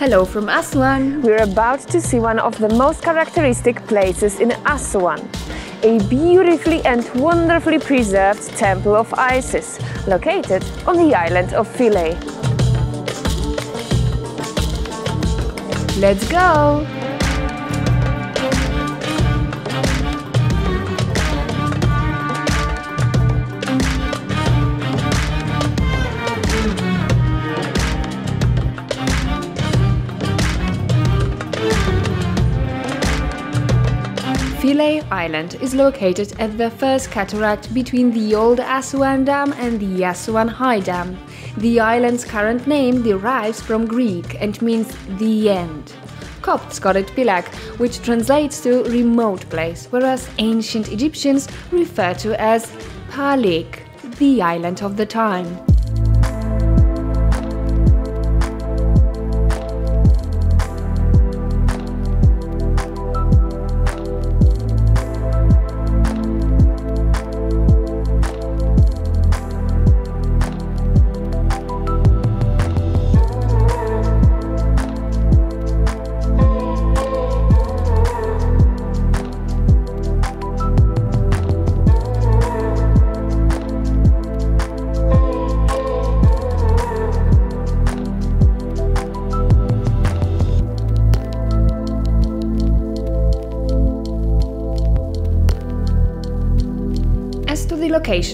Hello from Aswan. We're about to see one of the most characteristic places in Aswan, a beautifully and wonderfully preserved temple of Isis, located on the island of Philae. Let's go! Island is located at the first cataract between the Old Aswan Dam and the Aswan High Dam. The island's current name derives from Greek and means the end. Copts got it Pilag, which translates to remote place, whereas ancient Egyptians refer to as Palik, the island of the time.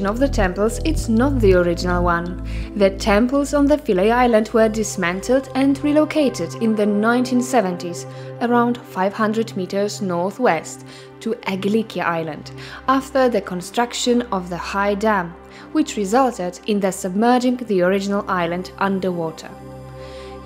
Of the temples, it's not the original one. The temples on the Philae Island were dismantled and relocated in the 1970s, around 500 meters northwest, to Agilikia Island, after the construction of the High Dam, which resulted in the submerging the original island underwater.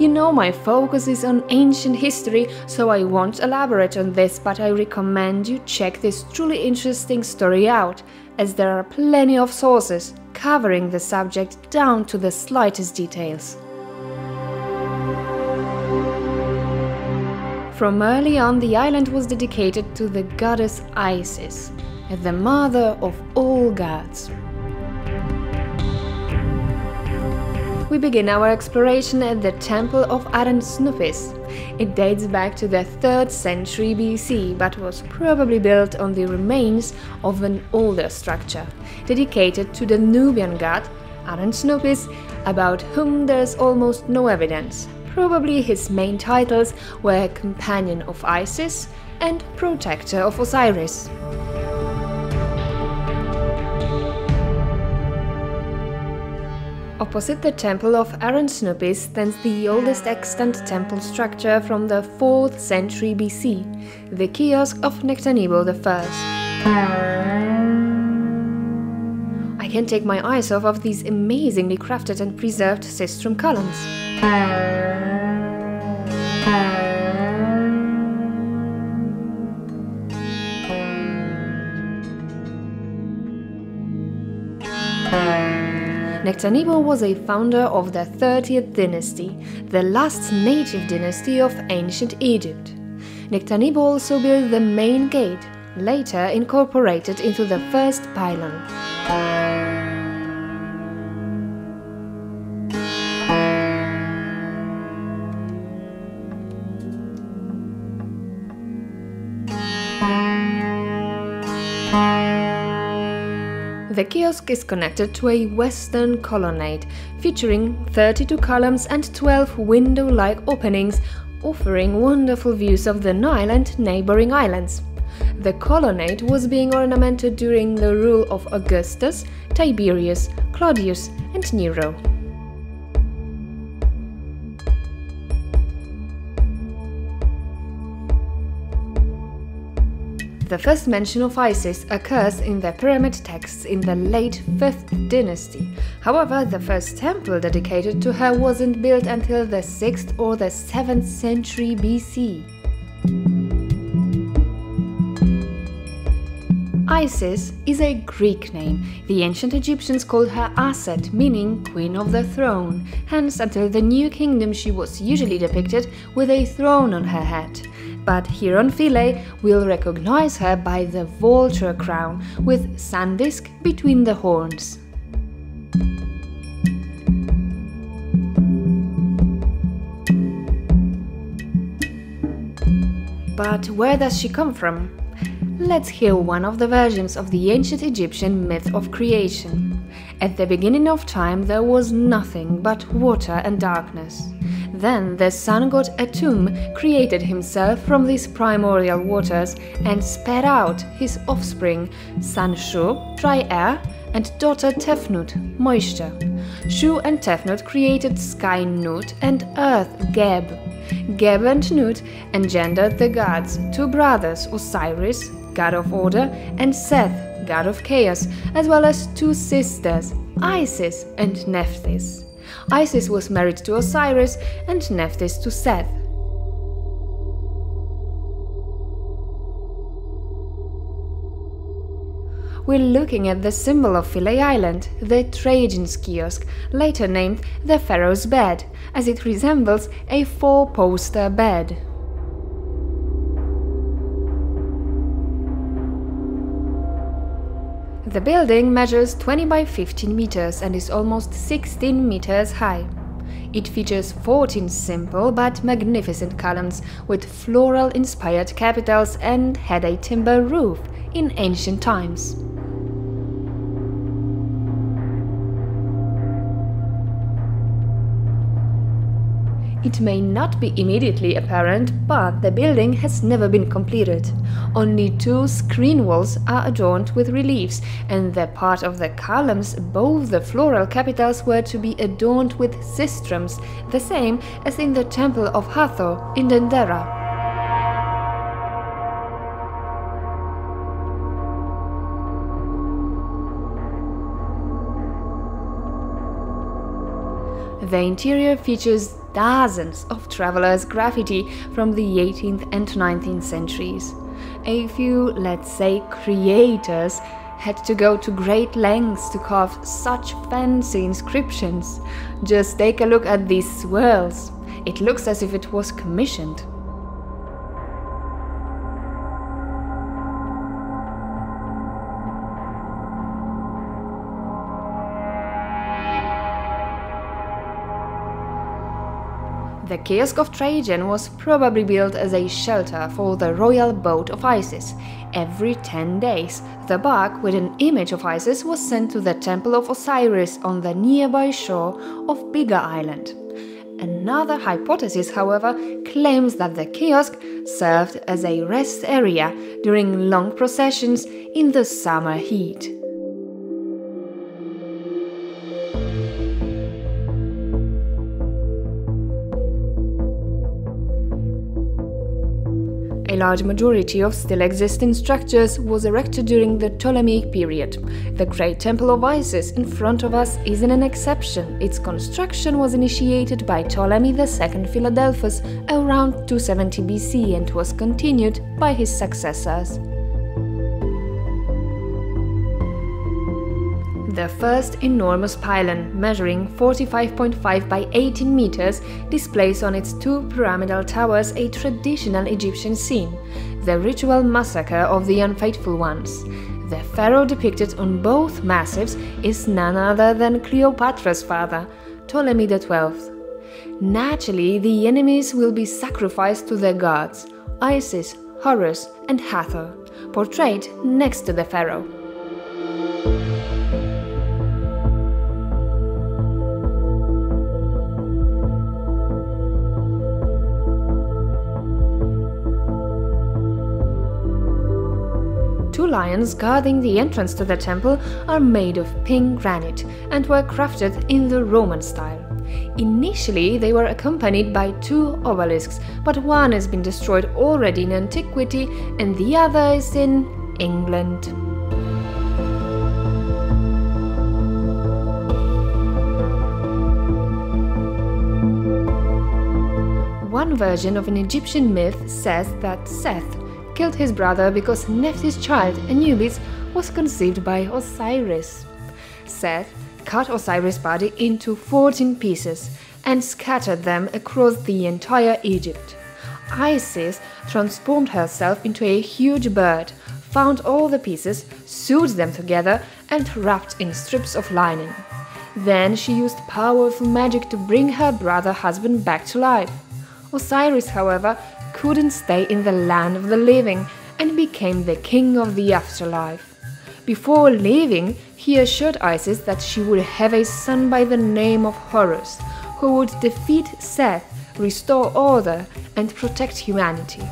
You know my focus is on ancient history, so I won't elaborate on this, but I recommend you check this truly interesting story out, as there are plenty of sources covering the subject down to the slightest details. From early on, the island was dedicated to the goddess Isis, the mother of all gods. We begin our exploration at the Temple of Arensnuphis. It dates back to the 3rd century BC, but was probably built on the remains of an older structure, dedicated to the Nubian god Arensnuphis, about whom there's almost no evidence. Probably his main titles were Companion of Isis and Protector of Osiris. Opposite the temple of Snoupis stands the oldest extant temple structure from the 4th century BC, the kiosk of Nectanebo I. I can't take my eyes off of these amazingly crafted and preserved sistrum columns. Nectanebo was a founder of the 30th dynasty, the last native dynasty of ancient Egypt. Nectanebo also built the main gate, later incorporated into the first pylon. The kiosk is connected to a western colonnade, featuring 32 columns and 12 window-like openings, offering wonderful views of the Nile and neighboring islands. The colonnade was being ornamented during the rule of Augustus, Tiberius, Claudius and Nero. The first mention of Isis occurs in the pyramid texts in the late 5th dynasty. However, the first temple dedicated to her wasn't built until the 6th or the 7th century BC. Isis is a Greek name. The ancient Egyptians called her Aset, meaning Queen of the Throne. Hence, until the New Kingdom, she was usually depicted with a throne on her head but here on Philae we'll recognize her by the vulture crown with sun disk between the horns. But where does she come from? Let's hear one of the versions of the ancient Egyptian myth of creation. At the beginning of time there was nothing but water and darkness. Then the sun god Atum created himself from these primordial waters and spat out his offspring, son Shu, dry air, and daughter Tefnut, moisture. Shu and Tefnut created sky Nut and earth Geb. Geb and Nut engendered the gods, two brothers, Osiris, god of order, and Seth, god of chaos, as well as two sisters, Isis and Nephthys. Isis was married to Osiris and Nephthys to Seth. We're looking at the symbol of Philae Island, the Trajan's kiosk, later named the Pharaoh's bed, as it resembles a four-poster bed. The building measures 20 by 15 meters and is almost 16 meters high. It features 14 simple but magnificent columns with floral inspired capitals and had a timber roof in ancient times. It may not be immediately apparent, but the building has never been completed. Only two screen walls are adorned with reliefs, and the part of the columns above the floral capitals were to be adorned with sistrums, the same as in the temple of Hathor in Dendera. The interior features dozens of travelers' graffiti from the 18th and 19th centuries. A few, let's say, creators had to go to great lengths to carve such fancy inscriptions. Just take a look at these swirls. It looks as if it was commissioned. The kiosk of Trajan was probably built as a shelter for the royal boat of Isis. Every 10 days, the bark with an image of Isis was sent to the temple of Osiris on the nearby shore of Biga Island. Another hypothesis, however, claims that the kiosk served as a rest area during long processions in the summer heat. Large majority of still existing structures was erected during the Ptolemaic period. The Great Temple of Isis in front of us isn't an exception. Its construction was initiated by Ptolemy II Philadelphus around 270 BC and was continued by his successors. The first enormous pylon, measuring 45.5 by 18 meters, displays on its two pyramidal towers a traditional Egyptian scene the ritual massacre of the unfaithful ones. The pharaoh depicted on both massives is none other than Cleopatra's father, Ptolemy XII. Naturally, the enemies will be sacrificed to their gods Isis, Horus, and Hathor, portrayed next to the pharaoh. Lions guarding the entrance to the temple are made of pink granite and were crafted in the Roman style. Initially, they were accompanied by two obelisks, but one has been destroyed already in antiquity and the other is in England. One version of an Egyptian myth says that Seth killed his brother because Nephthys' child, Anubis, was conceived by Osiris. Seth cut Osiris' body into 14 pieces and scattered them across the entire Egypt. Isis transformed herself into a huge bird, found all the pieces, sewed them together, and wrapped in strips of linen. Then she used powerful magic to bring her brother husband back to life. Osiris, however, couldn't stay in the land of the living and became the king of the afterlife. Before leaving, he assured Isis that she would have a son by the name of Horus, who would defeat Seth, restore order, and protect humanity.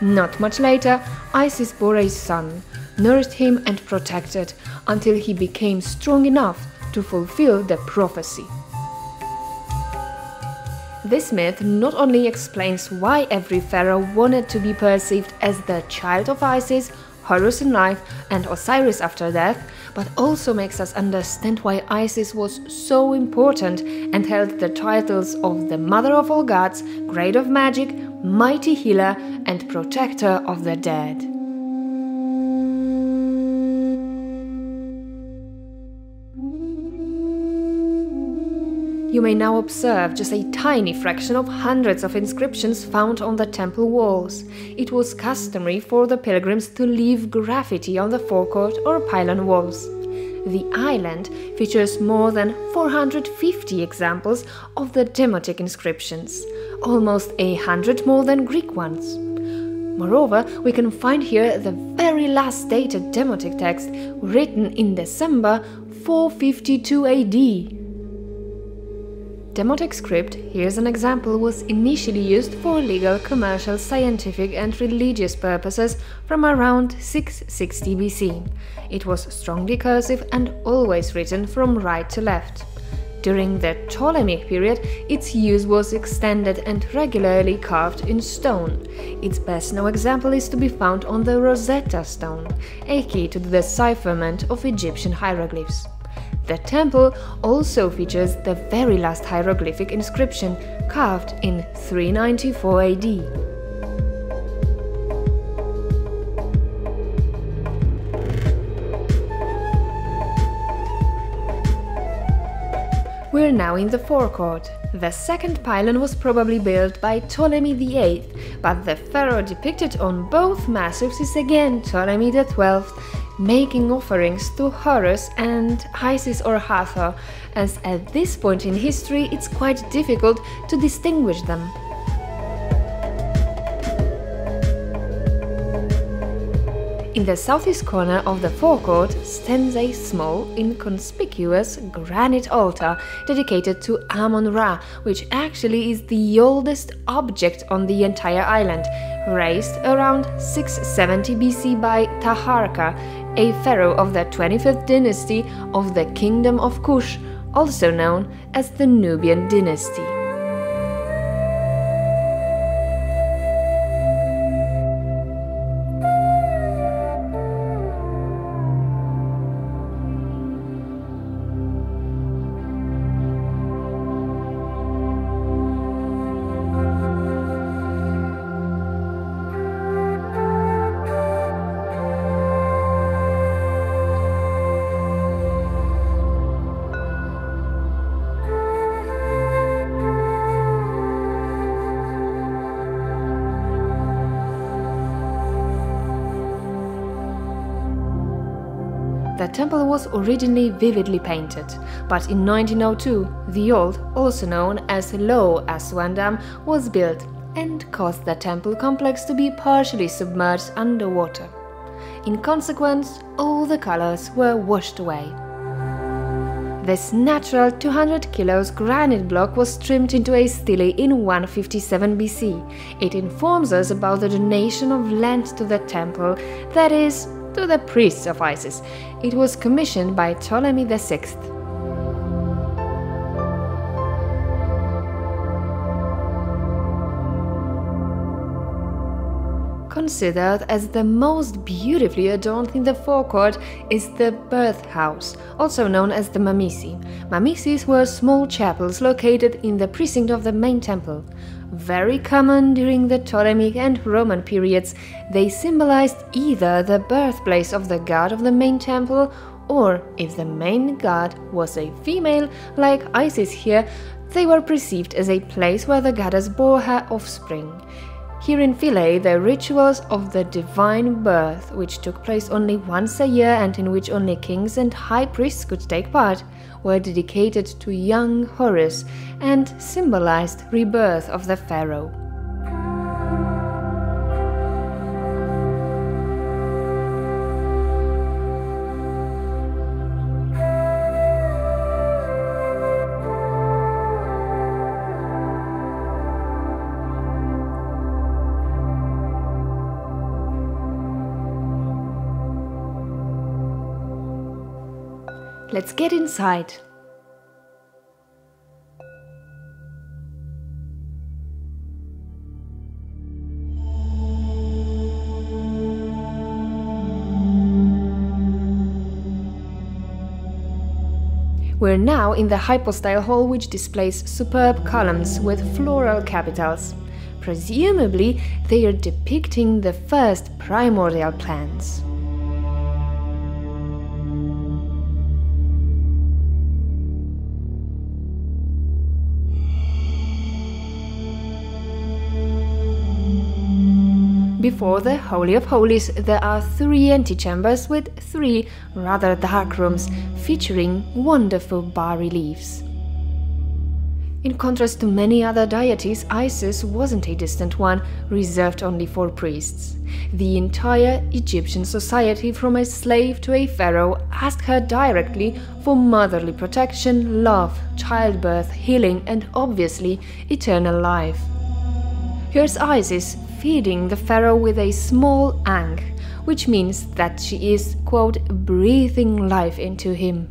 Not much later, Isis bore a son, nursed him and protected until he became strong enough to fulfill the prophecy. This myth not only explains why every pharaoh wanted to be perceived as the child of Isis, Horus in life, and Osiris after death, but also makes us understand why Isis was so important and held the titles of the Mother of all Gods, Great of Magic, Mighty Healer, and Protector of the Dead. You may now observe just a tiny fraction of hundreds of inscriptions found on the temple walls. It was customary for the pilgrims to leave graffiti on the forecourt or pylon walls. The island features more than 450 examples of the Demotic inscriptions, almost a hundred more than Greek ones. Moreover, we can find here the very last dated Demotic text written in December 452 AD. Demotic script, here's an example, was initially used for legal, commercial, scientific and religious purposes from around 660 BC. It was strongly cursive and always written from right to left. During the Ptolemaic period, its use was extended and regularly carved in stone. Its best known example is to be found on the Rosetta Stone, a key to the decipherment of Egyptian hieroglyphs. The temple also features the very last hieroglyphic inscription carved in 394 AD. We're now in the forecourt. The second pylon was probably built by Ptolemy VIII, but the pharaoh depicted on both massives is again Ptolemy XII, making offerings to Horus and Isis or Hathor, as at this point in history it's quite difficult to distinguish them. In the southeast corner of the forecourt stands a small, inconspicuous granite altar dedicated to Amon Ra, which actually is the oldest object on the entire island, raised around 670 BC by Taharka, a pharaoh of the 25th dynasty of the Kingdom of Kush, also known as the Nubian dynasty. The temple was originally vividly painted, but in 1902 the old, also known as Low Aswan Dam, was built and caused the temple complex to be partially submerged underwater. In consequence, all the colors were washed away. This natural 200 kilos granite block was trimmed into a stele in 157 BC. It informs us about the donation of land to the temple, that is, to the priests of Isis. It was commissioned by Ptolemy VI. Considered as the most beautifully adorned in the forecourt is the birth house, also known as the Mamisi. Mamisis were small chapels located in the precinct of the main temple. Very common during the Ptolemaic and Roman periods, they symbolized either the birthplace of the god of the main temple or, if the main god was a female, like Isis here, they were perceived as a place where the goddess bore her offspring. Here in Philae, the rituals of the divine birth, which took place only once a year and in which only kings and high priests could take part, were dedicated to young Horus and symbolized rebirth of the pharaoh. Let's get inside. We're now in the hypostyle hall which displays superb columns with floral capitals. Presumably, they are depicting the first primordial plants. Before the Holy of Holies, there are three antechambers with three rather dark rooms featuring wonderful bas reliefs. In contrast to many other deities, Isis wasn't a distant one, reserved only for priests. The entire Egyptian society, from a slave to a pharaoh, asked her directly for motherly protection, love, childbirth, healing, and obviously eternal life. Here's Isis feeding the pharaoh with a small ankh, which means that she is, quote, breathing life into him.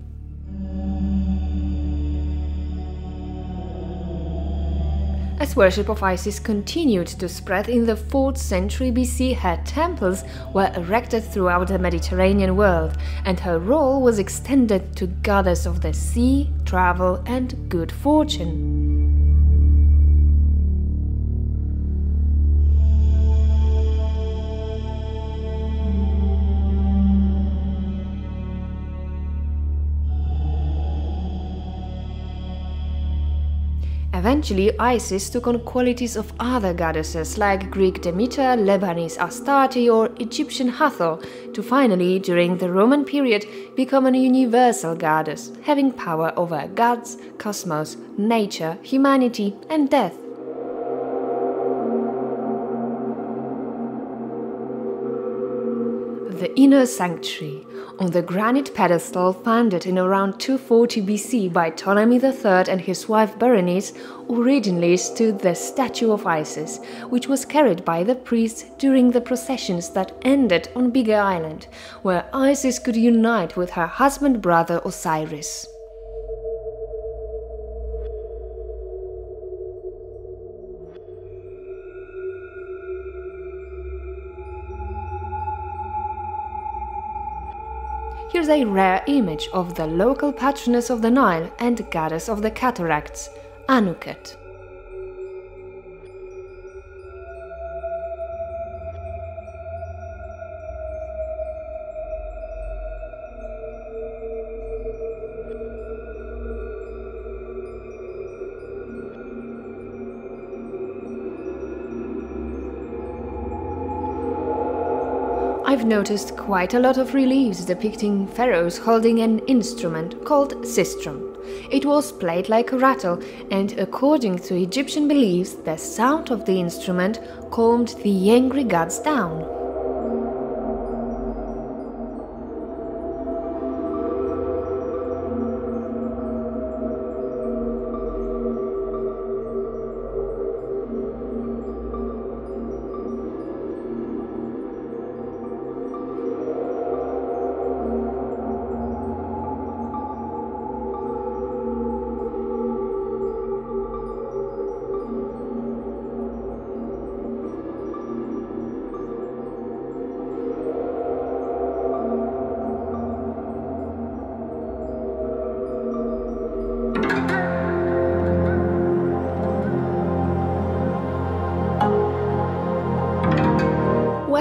As worship of Isis continued to spread in the 4th century BC, her temples were erected throughout the Mediterranean world, and her role was extended to goddess of the sea, travel, and good fortune. Eventually, Isis took on qualities of other goddesses like Greek Demeter, Lebanese Astarte, or Egyptian Hathor, to finally, during the Roman period, become a universal goddess, having power over gods, cosmos, nature, humanity, and death. The inner sanctuary, on the granite pedestal founded in around 240 BC by Ptolemy III and his wife Berenice, originally stood the statue of Isis, which was carried by the priests during the processions that ended on Biga Island, where Isis could unite with her husband brother Osiris. Here's a rare image of the local patroness of the Nile and goddess of the cataracts, Anuket. Noticed quite a lot of reliefs depicting pharaohs holding an instrument called sistrum. It was played like a rattle, and according to Egyptian beliefs, the sound of the instrument calmed the angry gods down.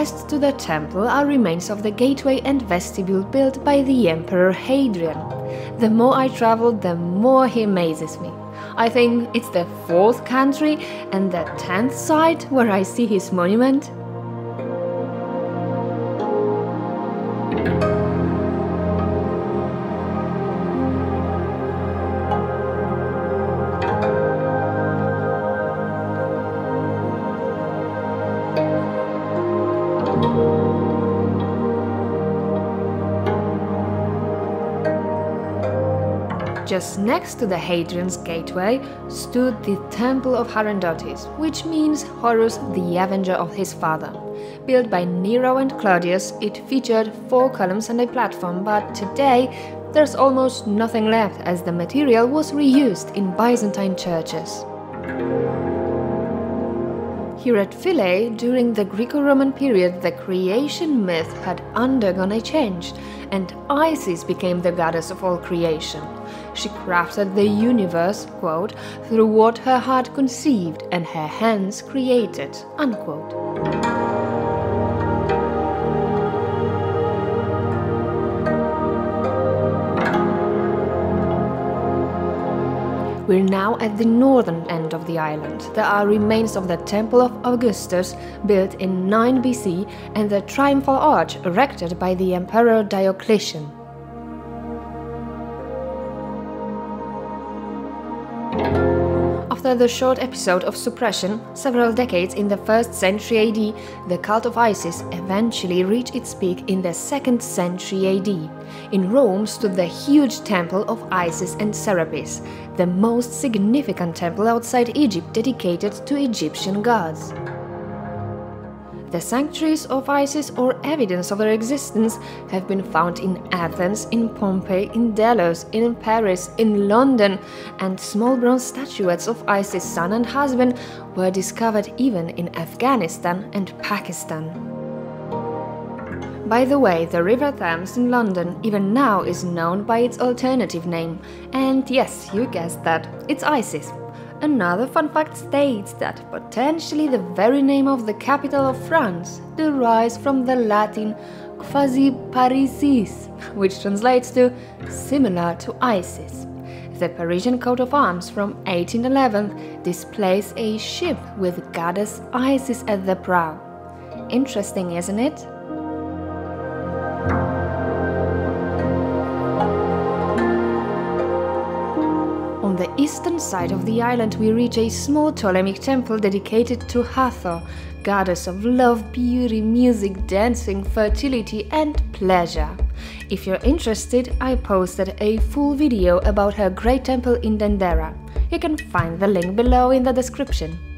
West to the temple are remains of the gateway and vestibule built by the Emperor Hadrian. The more I travel, the more he amazes me. I think it's the fourth country and the tenth site where I see his monument. Just next to the Hadrian's Gateway stood the Temple of Harendotis, which means Horus the Avenger of his father. Built by Nero and Claudius, it featured four columns and a platform, but today there's almost nothing left as the material was reused in Byzantine churches. Here at Philae, during the Greco-Roman period, the creation myth had undergone a change, and Isis became the goddess of all creation. She crafted the universe, quote, through what her heart conceived and her hands created, unquote. We're now at the northern end of the island. There are remains of the Temple of Augustus, built in 9 BC, and the Triumphal Arch erected by the Emperor Diocletian. After the short episode of suppression, several decades in the 1st century AD, the cult of Isis eventually reached its peak in the 2nd century AD. In Rome stood the huge temple of Isis and Serapis, the most significant temple outside Egypt dedicated to Egyptian gods. The sanctuaries of Isis or evidence of their existence have been found in Athens, in Pompeii, in Delos, in Paris, in London, and small bronze statuettes of Isis' son and husband were discovered even in Afghanistan and Pakistan. By the way, the River Thames in London even now is known by its alternative name, and yes, you guessed that, it's Isis. Another fun fact states that potentially the very name of the capital of France derives from the Latin quasi Parisis, which translates to similar to Isis. The Parisian coat of arms from 1811 displays a ship with goddess Isis at the prow. Interesting, isn't it? Eastern side of the island, we reach a small Ptolemaic temple dedicated to Hathor, goddess of love, beauty, music, dancing, fertility, and pleasure. If you're interested, I posted a full video about her great temple in Dendera. You can find the link below in the description.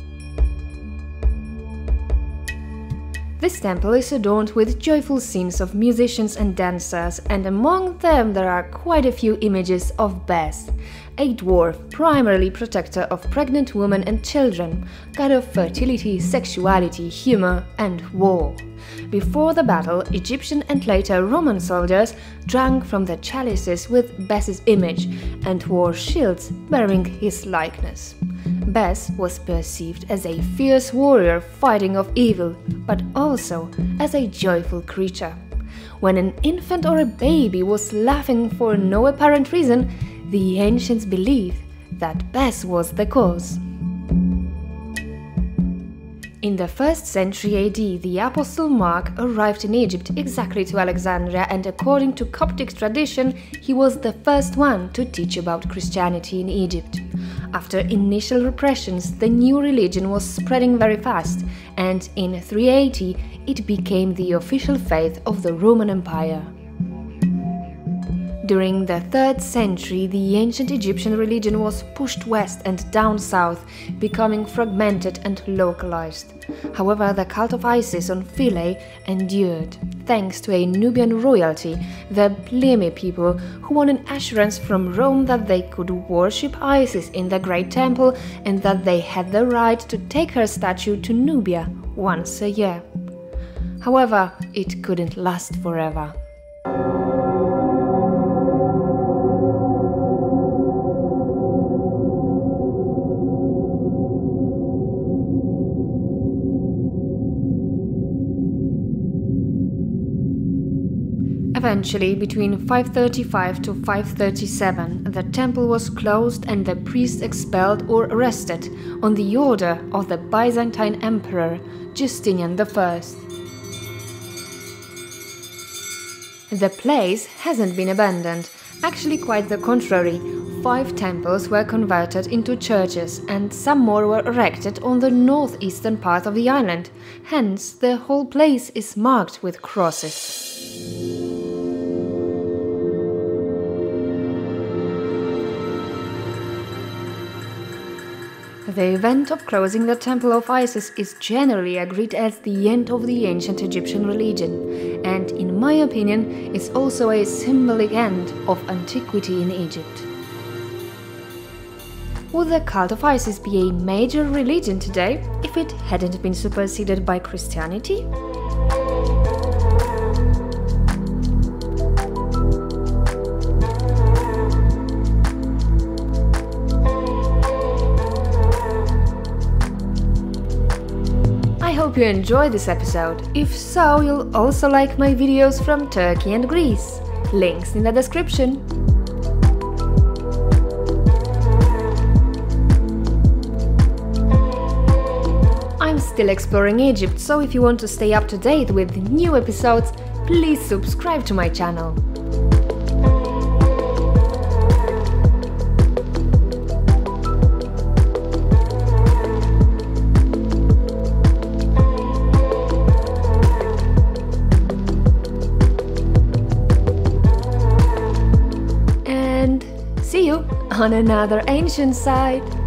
This temple is adorned with joyful scenes of musicians and dancers, and among them there are quite a few images of Bes a dwarf primarily protector of pregnant women and children, god of fertility, sexuality, humor, and war. Before the battle, Egyptian and later Roman soldiers drank from the chalices with Bes's image and wore shields bearing his likeness. Bes was perceived as a fierce warrior fighting off evil, but also as a joyful creature. When an infant or a baby was laughing for no apparent reason, the ancients believed that Bes was the cause. In the 1st century AD, the Apostle Mark arrived in Egypt exactly to Alexandria, and according to Coptic tradition, he was the first one to teach about Christianity in Egypt. After initial repressions, the new religion was spreading very fast, and in 380 it became the official faith of the Roman Empire. During the 3rd century, the ancient Egyptian religion was pushed west and down south, becoming fragmented and localized. However, the cult of Isis on Philae endured, thanks to a Nubian royalty, the Pleme people, who won an assurance from Rome that they could worship Isis in the Great Temple and that they had the right to take her statue to Nubia once a year. However, it couldn't last forever. Eventually, between 535 to 537, the temple was closed and the priests expelled or arrested on the order of the Byzantine Emperor Justinian I. The place hasn't been abandoned, actually, quite the contrary. Five temples were converted into churches, and some more were erected on the northeastern part of the island. Hence, the whole place is marked with crosses. The event of closing the Temple of Isis is generally agreed as the end of the ancient Egyptian religion, and in my opinion, is also a symbolic end of antiquity in Egypt. Would the cult of Isis be a major religion today if it hadn't been superseded by Christianity? Hope you enjoyed this episode. If so, you'll also like my videos from Turkey and Greece. Links in the description. I'm still exploring Egypt, so if you want to stay up to date with new episodes, please subscribe to my channel. On another ancient site.